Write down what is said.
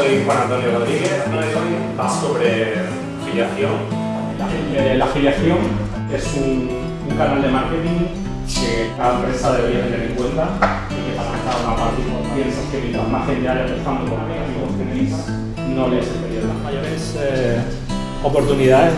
soy Juan Antonio Rodríguez y hoy va sobre filiación. La eh, afiliación es un, un canal de marketing que cada empresa debería tener en cuenta y que para cada una parte piensas que mientras más gente haya empezando con amigos tenéis, no les el periodo. Las mayores eh, oportunidades.